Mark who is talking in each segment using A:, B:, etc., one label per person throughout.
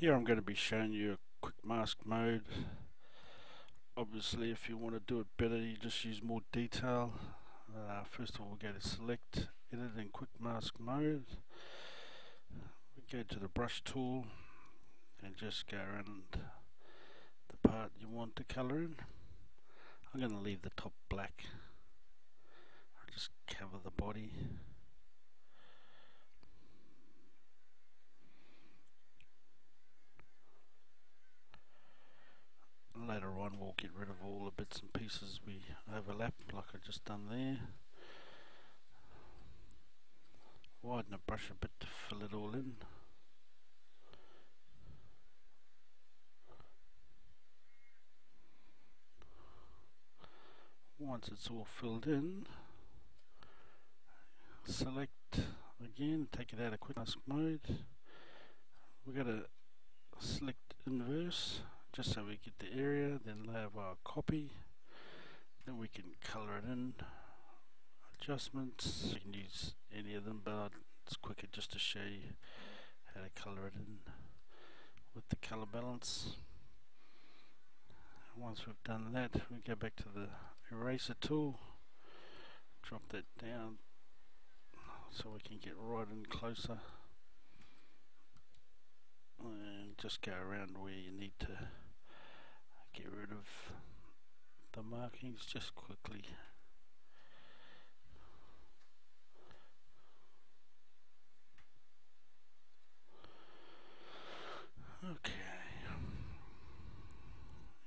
A: Here I'm going to be showing you a quick mask mode. Obviously if you want to do it better you just use more detail. Uh, first of all we go to select, edit in quick mask mode. We go to the brush tool and just go around the part you want to colour in. I'm going to leave the top black. I'll just cover the body. We'll get rid of all the bits and pieces we overlap like I just done there. Widen the brush a bit to fill it all in. Once it's all filled in select again take it out of quick mask mode. We're going to select inverse just so we get the area then have our copy. Then we can color it in. Adjustments you can use any of them but it's quicker just to show you how to color it in with the color balance. Once we've done that we go back to the eraser tool drop that down so we can get right in closer. And just go around where you need to get rid of the markings just quickly. Okay.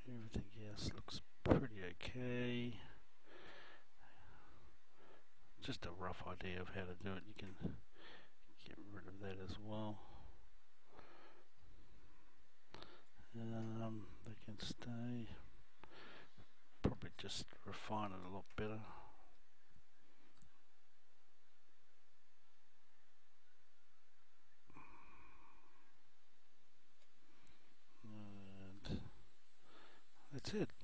A: Everything else looks pretty okay. Just a rough idea of how to do it. You can get rid of that as well. Um, they can stay just refine it a lot better. And that's it